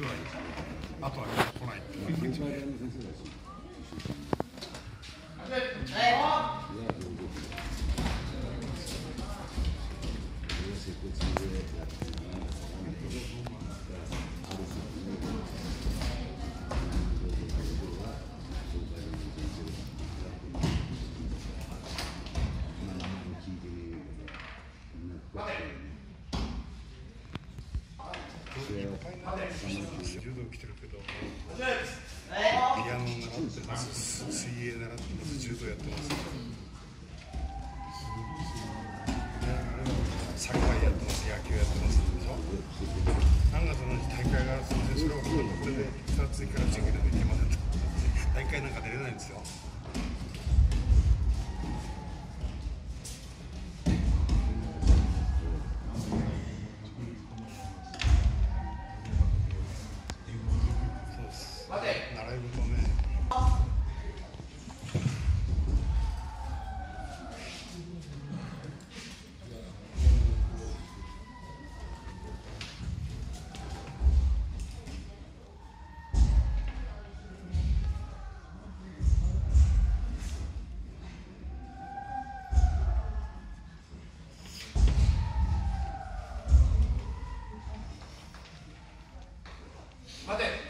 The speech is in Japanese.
1割あとは来ないっていう柔道来てるけどピアノ習ってます水泳習ってます柔道やってますサッカーやってます野球やってますでしょ何月の日大会があるそれそれをこれで2つから授業でも行けませんと大会なんか出れないんです。よ待て。